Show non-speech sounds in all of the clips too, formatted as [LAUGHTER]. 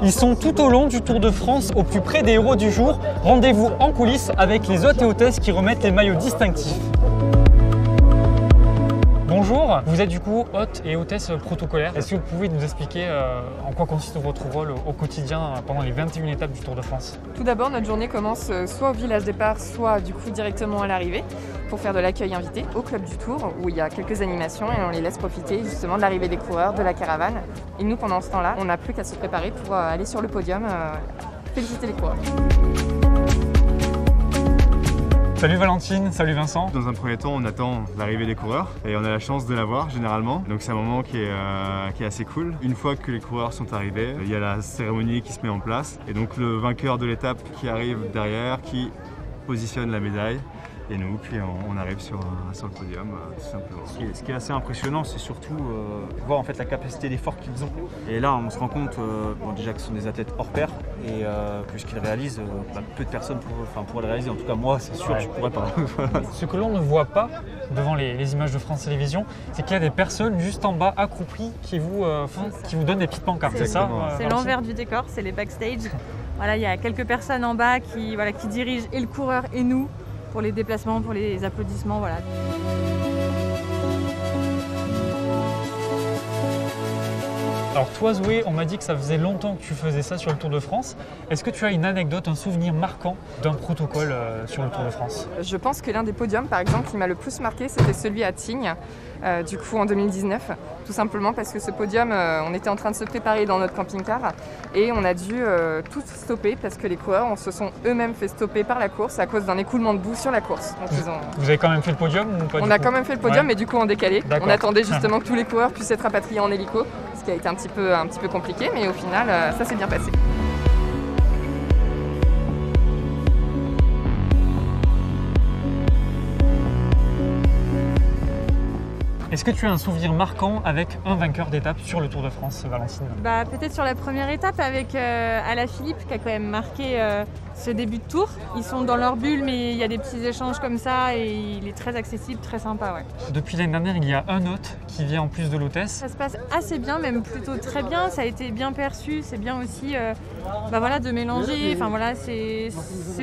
Ils sont tout au long du Tour de France, au plus près des héros du jour. Rendez-vous en coulisses avec les hôtes et hôtesses qui remettent les maillots distinctifs. Bonjour, vous êtes du coup hôte et hôtesse protocolaire. Est-ce que vous pouvez nous expliquer euh, en quoi consiste votre rôle au quotidien euh, pendant les 21 étapes du Tour de France? Tout d'abord, notre journée commence euh, soit au village départ, soit du coup directement à l'arrivée pour faire de l'accueil invité au club du Tour où il y a quelques animations et on les laisse profiter justement de l'arrivée des coureurs, de la caravane. Et nous, pendant ce temps-là, on n'a plus qu'à se préparer pour aller sur le podium, féliciter les coureurs. Salut Valentine, salut Vincent. Dans un premier temps, on attend l'arrivée des coureurs et on a la chance de la voir généralement. Donc c'est un moment qui est, euh, qui est, assez cool. Une fois que les coureurs sont arrivés, il y a la cérémonie qui se met en place et donc le vainqueur de l'étape qui arrive derrière, qui positionne la médaille et nous, puis on, arrive sur, le podium, euh, tout simplement. Ce qui, est, assez impressionnant, c'est surtout euh, voir en fait la capacité d'effort qu'ils ont. Et là, on se rend compte euh, déjà que ce sont des athlètes hors pair et que ce qu'ils réalisent, bah, peu de personnes pourraient, le réaliser. En tout cas, moi, c'est sûr, je pourrais pas. [LAUGHS] ce que l'on ne voit pas devant les, images de France Télévisions, c'est qu'il y a des personnes juste en bas accroupies qui vous, qui vous donnent des petites pancartes. C'est ça? C'est l'envers du décor, c'est les backstage. Voilà, il y a quelques personnes en bas qui, voilà, qui dirigent et le coureur et nous pour les déplacements, pour les applaudissements. Voilà. Alors toi Zoé, on m'a dit que ça faisait longtemps que tu faisais ça sur le Tour de France. Est-ce que tu as une anecdote, un souvenir marquant d'un protocole euh, sur le Tour de France? Je pense que l'un des podiums par exemple qui m'a le plus marqué c'était celui à Tignes, euh, du coup en 2019. Tout simplement parce que ce podium, euh, on était en train de se préparer dans notre camping-car et on a dû tout stopper parce que les coureurs se sont eux-mêmes fait stopper par la course à cause d'un écoulement de boue sur la course. Vous avez quand même fait le podium ou pas On a quand même fait le podium mais du coup en décalé. On attendait justement que tous les coureurs puissent être rapatriés en hélico a été un petit peu, un petit peu compliqué, mais au final, euh, ça s'est bien passé. Est-ce que tu as un souvenir marquant avec un vainqueur d'étape sur le Tour de France, Valentine? Bah, Peut-être sur la première étape avec euh, Alaphilippe qui a quand même marqué euh, ce début de tour. Ils sont dans leur bulle mais il y a des petits échanges comme ça et il est très accessible, très sympa. Ouais. Depuis l'année dernière, il y a un hôte qui vient en plus de l'hôtesse. Ça se passe assez bien, même plutôt très bien. Ça a été bien perçu. C'est bien aussi euh, bah, voilà, de mélanger. Enfin, voilà, c'est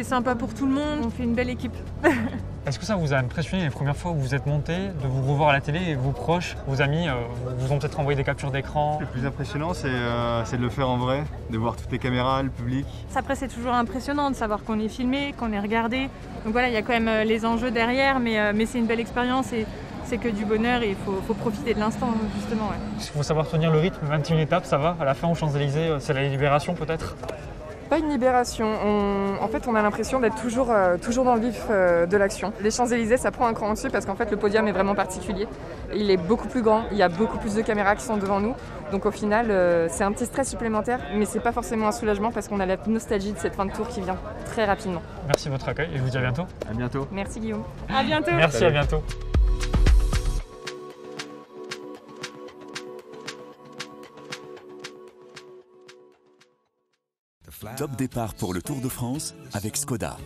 sympa pour tout le monde. On fait une belle équipe. [LAUGHS] Est-ce que ça vous a impressionné les premières fois où vous êtes monté, de vous revoir à la télé et vos proches, vos amis, euh, vous ont peut-être envoyé des captures d'écran Le plus impressionnant, euh, c'est de le faire en vrai, de voir toutes les caméras, le public. Après, c'est toujours impressionnant de savoir qu'on est filmé, qu'on est regardé. Donc voilà, il y a quand même euh, les enjeux derrière, mais, mais c'est une belle expérience et c'est que du bonheur et il faut, profiter de l'instant justement. Il faut savoir tenir le rythme, 21 étapes, ça va. À la fin, aux Champs-Élysées, c'est la libération peut-être pas une libération. En fait, on a l'impression d'être toujours, euh, toujours dans le vif euh, de l'action. Les Champs-Élysées, ça prend un cran dessus parce qu'en fait, le podium est vraiment particulier. Il est beaucoup plus grand, il y a beaucoup plus de caméras qui sont devant nous. Donc au final, euh, c'est un petit stress supplémentaire, mais c'est pas forcément un soulagement parce qu'on a la nostalgie de cette fin de tour qui vient très rapidement. Merci de votre accueil et je vous dis à bientôt. À bientôt. Merci Guillaume. À bientôt. Merci, à bientôt. Top départ pour le Tour de France avec Skoda.